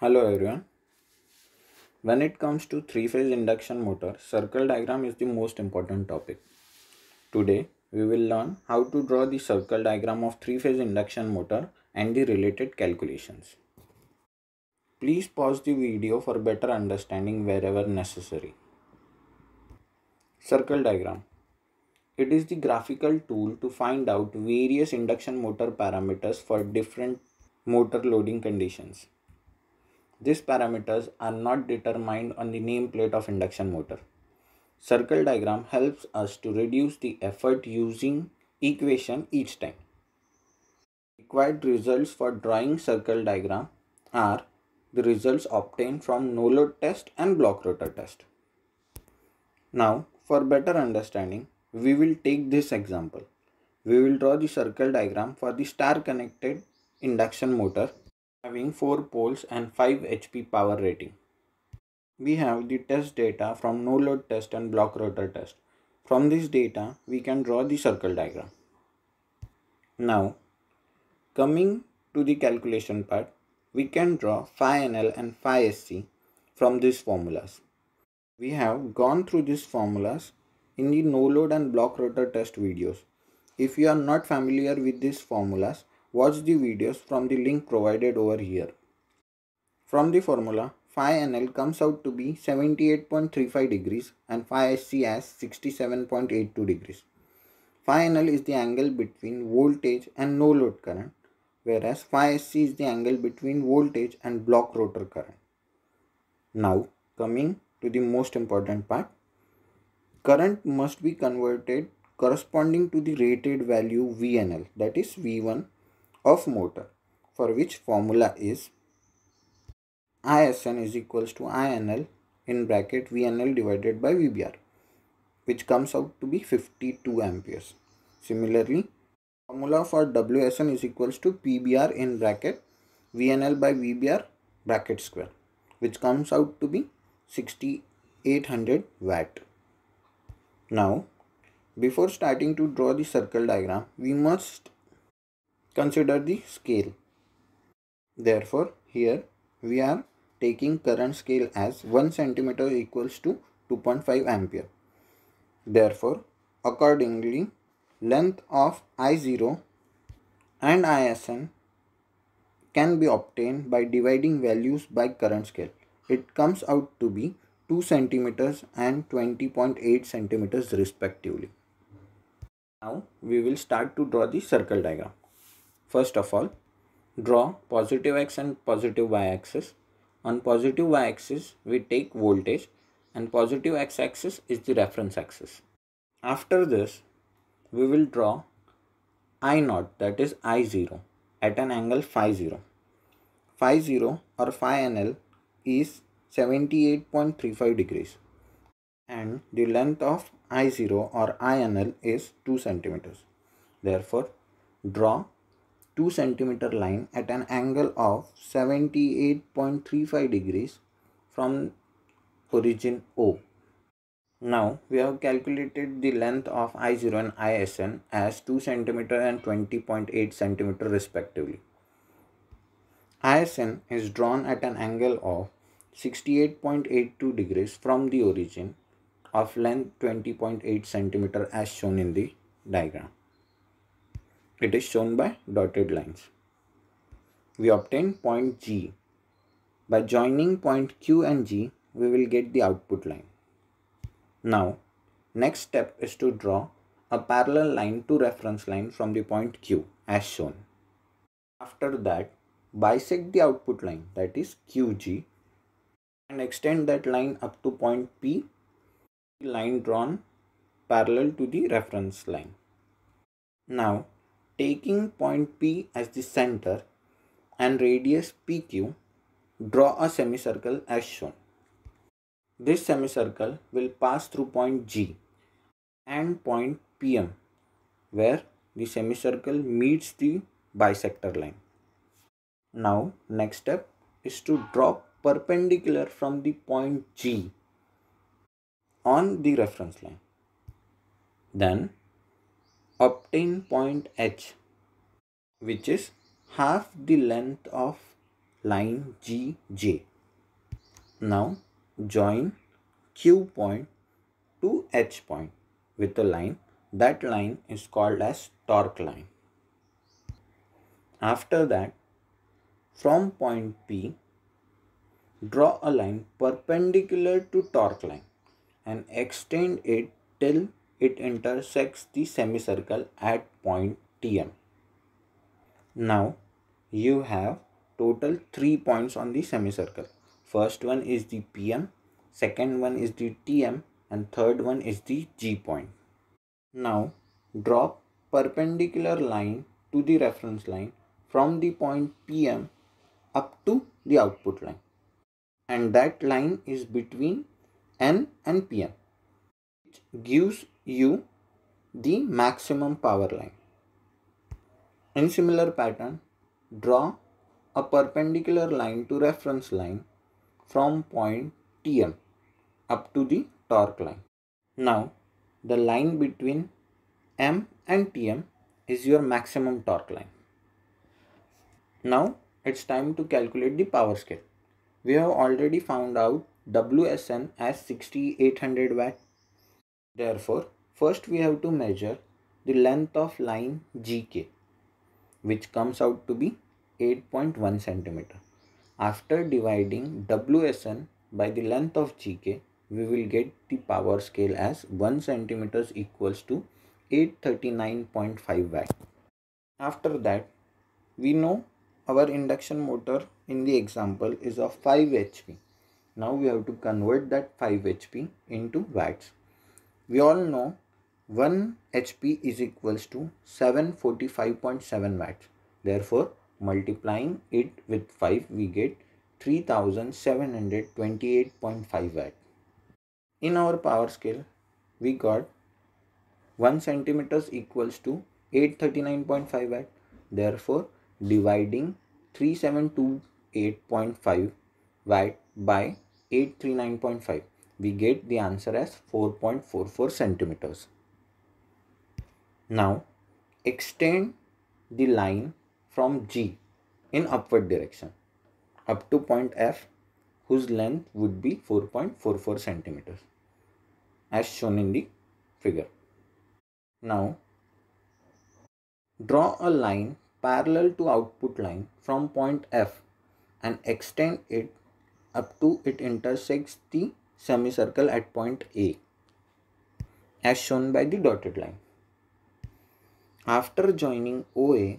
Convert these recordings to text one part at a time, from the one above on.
Hello everyone. When it comes to three-phase induction motor, circle diagram is the most important topic. Today we will learn how to draw the circle diagram of three-phase induction motor and the related calculations. Please pause the video for better understanding wherever necessary. Circle diagram. It is the graphical tool to find out various induction motor parameters for different motor loading conditions. These parameters are not determined on the nameplate of induction motor. Circle diagram helps us to reduce the effort using equation each time. Required results for drawing circle diagram are the results obtained from no load test and block rotor test. Now for better understanding we will take this example. We will draw the circle diagram for the star connected induction motor having 4 poles and 5 HP power rating. We have the test data from no load test and block rotor test. From this data, we can draw the circle diagram. Now, coming to the calculation part, we can draw phi NL and phi SC from these formulas. We have gone through these formulas in the no load and block rotor test videos. If you are not familiar with these formulas, watch the videos from the link provided over here. From the formula, phi NL comes out to be 78.35 degrees and phi SC as 67.82 degrees. Phi NL is the angle between voltage and no load current, whereas phi SC is the angle between voltage and block rotor current. Now, coming to the most important part, current must be converted corresponding to the rated value VNL that is V1 of motor for which formula is ISN is equals to INL in bracket VNL divided by VBR which comes out to be 52 amperes. Similarly, formula for WSN is equals to PBR in bracket VNL by VBR bracket square which comes out to be 6800 watt. Now, before starting to draw the circle diagram, we must consider the scale. Therefore, here we are taking current scale as 1 centimeter equals to 2.5 ampere. Therefore, accordingly, length of I0 and ISN can be obtained by dividing values by current scale. It comes out to be 2 centimeters and 20.8 centimeters respectively. Now we will start to draw the circle diagram. First of all, draw positive x and positive y axis. On positive y axis, we take voltage and positive x axis is the reference axis. After this, we will draw I naught that is I0 at an angle phi 0. Phi 0 or phi NL is 78.35 degrees and the length of I0 or INL is 2 centimeters. Therefore, draw 2 centimeter line at an angle of 78.35 degrees from origin O. Now we have calculated the length of I0 and ISN as 2 centimeter and 20.8 centimeter respectively. ISN is drawn at an angle of 68.82 degrees from the origin of length 20.8 centimeter as shown in the diagram. It is shown by dotted lines. We obtain point G. By joining point Q and G, we will get the output line. Now, next step is to draw a parallel line to reference line from the point Q as shown. After that, bisect the output line that is QG and extend that line up to point P, line drawn parallel to the reference line. Now, taking point P as the center and radius PQ, draw a semicircle as shown. This semicircle will pass through point G and point PM where the semicircle meets the bisector line. Now next step is to draw perpendicular from the point G on the reference line. Then obtain point H which is half the length of line GJ. Now join Q point to H point with a line. That line is called as torque line. After that, from point P, draw a line perpendicular to torque line and extend it till it intersects the semicircle at point TM. Now you have total three points on the semicircle. First one is the PM, second one is the TM and third one is the G point. Now draw perpendicular line to the reference line from the point PM up to the output line and that line is between N and PM which gives you the maximum power line. In similar pattern, draw a perpendicular line to reference line from point Tm up to the torque line. Now, the line between M and Tm is your maximum torque line. Now, it's time to calculate the power scale. We have already found out WSN as 6800 watt. Therefore, first we have to measure the length of line GK which comes out to be 8.1 centimeter. After dividing WSN by the length of GK, we will get the power scale as 1 centimeters equals to 839.5 watt. After that, we know our induction motor in the example is of 5 HP. Now we have to convert that 5 HP into watts. We all know 1 HP is equals to 745.7 watts. Therefore, multiplying it with 5 we get 3728.5 watt. In our power scale, we got 1 centimeters equals to 839.5 watt. Therefore, dividing 3728.5 watt by 839.5 we get the answer as 4.44 centimeters. Now extend the line from G in upward direction up to point F whose length would be 4.44 centimeters as shown in the figure. Now draw a line parallel to output line from point F and extend it up to it intersects the semicircle at point A as shown by the dotted line. After joining OA,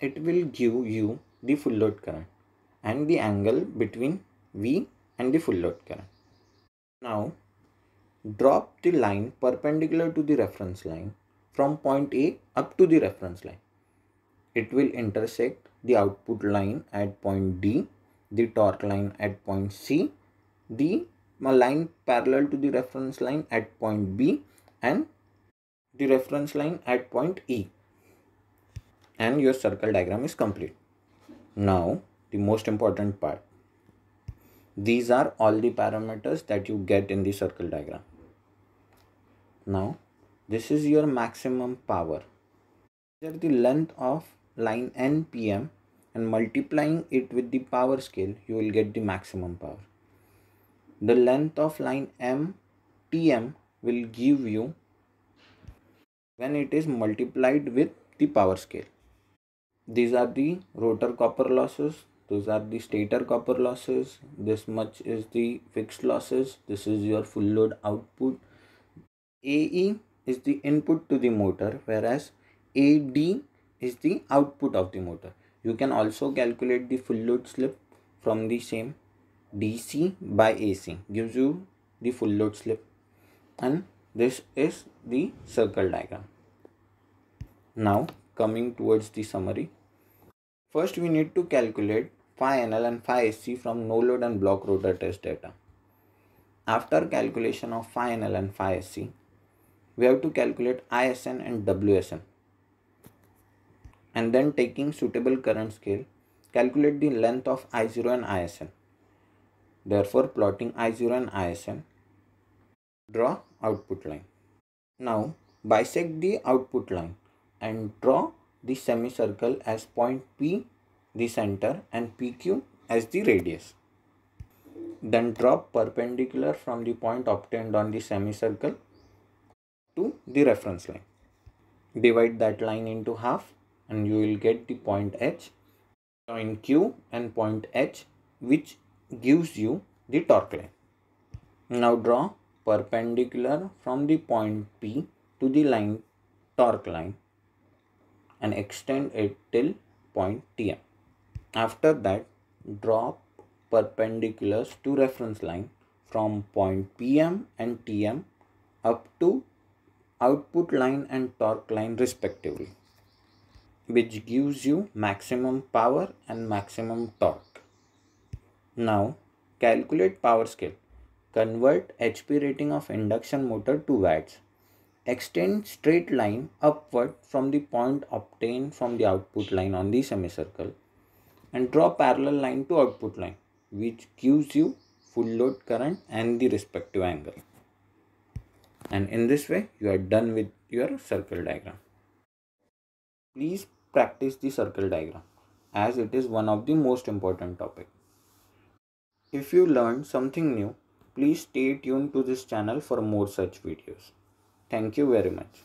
it will give you the full load current and the angle between V and the full load current. Now, drop the line perpendicular to the reference line from point A up to the reference line. It will intersect the output line at point D, the torque line at point C, the line parallel to the reference line at point B and the reference line at point E and your circle diagram is complete. Now the most important part. These are all the parameters that you get in the circle diagram. Now this is your maximum power. Measure the length of line NPM and multiplying it with the power scale you will get the maximum power. The length of line MTM will give you when it is multiplied with the power scale. These are the rotor copper losses. Those are the stator copper losses. This much is the fixed losses. This is your full load output. AE is the input to the motor whereas AD is the output of the motor. You can also calculate the full load slip from the same DC by AC gives you the full load slip and this is the circle diagram. Now coming towards the summary. First we need to calculate phi NL and phi SC from no load and block rotor test data. After calculation of phi NL and phi SC, we have to calculate ISN and WSN. And then taking suitable current scale, calculate the length of I0 and ISN. Therefore, plotting I0 and ISN, draw output line. Now, bisect the output line and draw the semicircle as point P the center and PQ as the radius. Then drop perpendicular from the point obtained on the semicircle to the reference line. Divide that line into half and you will get the point H. Join Q and point H which gives you the torque line. Now draw perpendicular from the point P to the line torque line and extend it till point Tm. After that drop perpendiculars to reference line from point PM and TM up to output line and torque line respectively which gives you maximum power and maximum torque. Now calculate power scale. Convert HP rating of induction motor to watts. Extend straight line upward from the point obtained from the output line on the semicircle and draw parallel line to output line which gives you full load current and the respective angle. And in this way you are done with your circle diagram. Please practice the circle diagram as it is one of the most important topic. If you learned something new, please stay tuned to this channel for more such videos. Thank you very much.